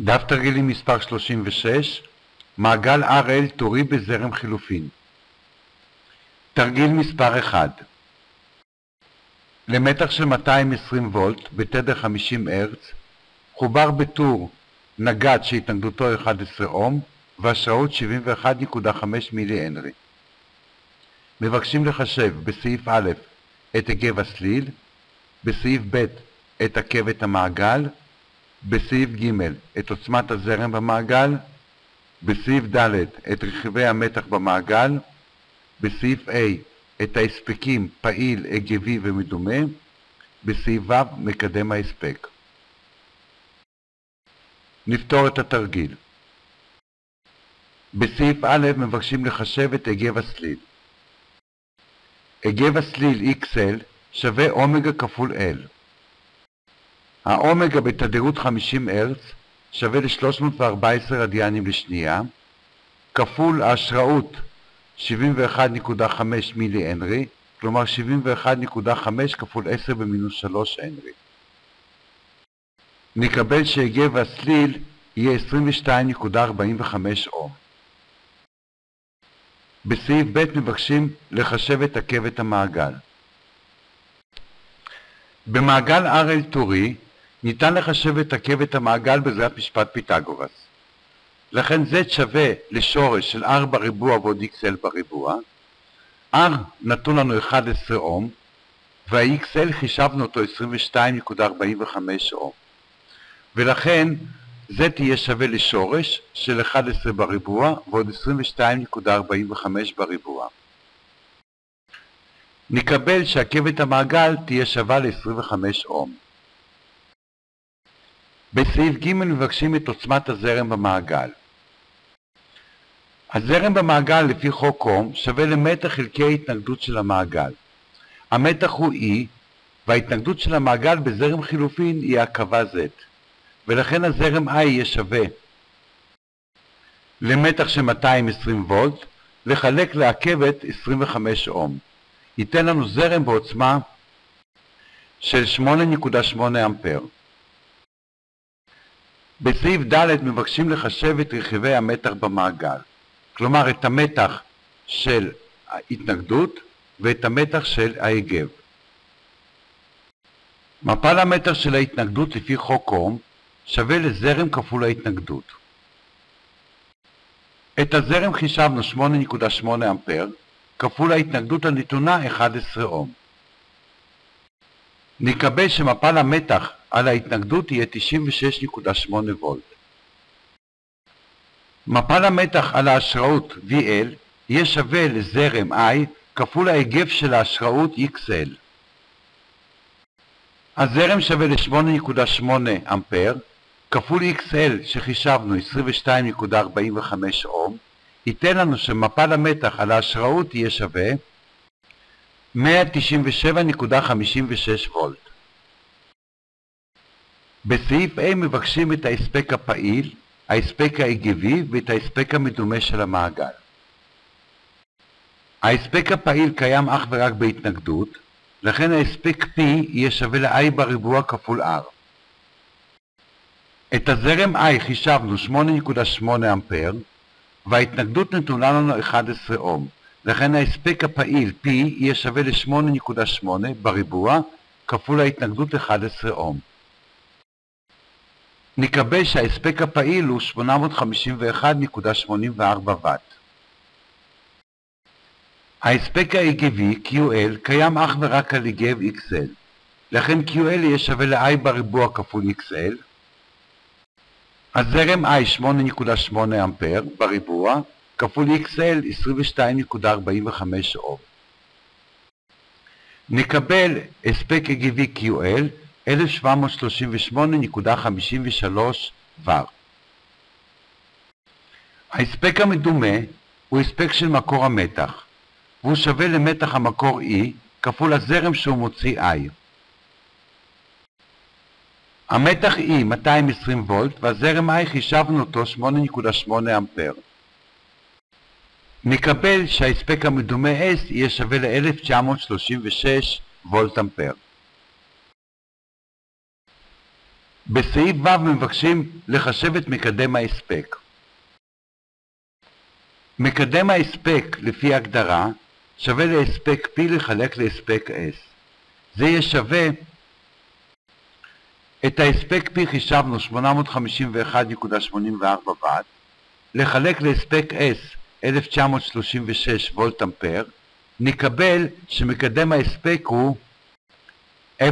דף תרגילים מספר 36, מעגל RL טורי בזרם חילופין. תרגיל מספר 1 למתח של 220 וולט בתדר 50 הרץ חובר בטור נגד שהתנגדותו 11 אום והשראות 71.5 מילי הנרי. מבקשים לחשב בסעיף א' את היקב הסליל, בסעיף ב' את עקבת המעגל, בסעיף ג' את עוצמת הזרם במעגל, בסעיף ד' את רכיבי המתח במעגל, בסעיף A את ההספקים פעיל, הגבי ומדומה, בסעיף ו' מקדם ההספק. נפתור את התרגיל. בסעיף א' מבקשים לחשב את הגב הסליל. הגב הסליל XL שווה אומגה כפול L. האומגה בתדירות 50 הרץ שווה ל-314 רדיאנים לשנייה, כפול ההשראות 71.5 מילי הנרי, כלומר 71.5 כפול 10 במינוס 3 הנרי. נקבל שהגב הסליל יהיה 22.45 אום. בסעיף ב' מבקשים לחשב את עקבת המעגל. במעגל RL טורי ניתן לחשב את עקבת המעגל בעזרת משפט פיתגורס. לכן z שווה לשורש של r בריבוע ועוד xl בריבוע. r נתון לנו 11 אום, וה-xl חישבנו אותו 22.45 אום. ולכן זה תהיה שווה לשורש של 11 בריבוע ועוד 22.45 בריבוע. נקבל שעקבת המעגל תהיה שווה ל-25 אום. בסעיף ג' מבקשים את עוצמת הזרם במעגל. הזרם במעגל לפי חוק קום שווה למתח חלקי ההתנגדות של המעגל. המתח הוא E וההתנגדות של המעגל בזרם חילופין היא הקווה Z ולכן הזרם I יהיה שווה למתח של 220 וולט לחלק לעקבת 25 אום. ייתן לנו זרם בעוצמה של 8.8 אמפר. בסעיף ד' מבקשים לחשב את רכיבי המתח במעגל, כלומר את המתח של ההתנגדות ואת המתח של ההיגב. מפל המתח של ההתנגדות לפי חוק אום שווה לזרם כפול ההתנגדות. את הזרם חישבנו 8.8 אמפר כפול ההתנגדות הנתונה 11 אום. נקבל שמפל המתח על ההתנגדות יהיה 96.8 וולט. מפל המתח על ההשראות VL יהיה שווה לזרם I כפול ההיקף של ההשראות XL. הזרם שווה ל-8.8 אמפר כפול XL שחישבנו 22.45 אום ייתן לנו שמפל המתח על ההשראות יהיה שווה 197.56 וולט. בסעיף A מבקשים את ההספק הפעיל, ההספק ההגבי ואת ההספק המדומה של המעגל. ההספק הפעיל קיים אך ורק בהתנגדות, לכן ההספק P יהיה שווה ל-I בריבוע כפול R. את הזרם I חישבנו 8.8 אמפר, וההתנגדות נתונה לנו 11 אום, לכן ההספק הפעיל P יהיה שווה ל-8.8 בריבוע כפול ההתנגדות 11 אום. נקבל שההספק הפעיל הוא 851.84 ואט. ההספק ההגבי QL קיים אך ורק על היגב XL, לכן QL יהיה שווה ל-I בריבוע כפול XL. הזרם I 8.8 אמפר בריבוע כפול XL 22.45 אור. נקבל הספק הגבי QL 1738.53 ור. ההספק המדומה הוא הספק של מקור המתח, והוא שווה למתח המקור E כפול הזרם שהוא מוציא I. המתח E 220 וולט והזרם I חישבנו אותו 8.8 אמפר. נקבל שההספק המדומה S יהיה שווה ל-1936 וולט אמפר. בסעיף ו' מבקשים לחשב את מקדם ההספק. מקדם ההספק לפי הגדרה שווה להספק P לחלק להספק S. זה יהיה שווה, את ההספק P חישבנו 851.84 ואט, לחלק להספק S 1936 וולט אמפר, נקבל שמקדם ההספק הוא 0.44.